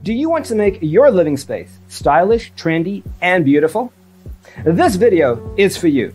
Do you want to make your living space stylish, trendy, and beautiful? This video is for you.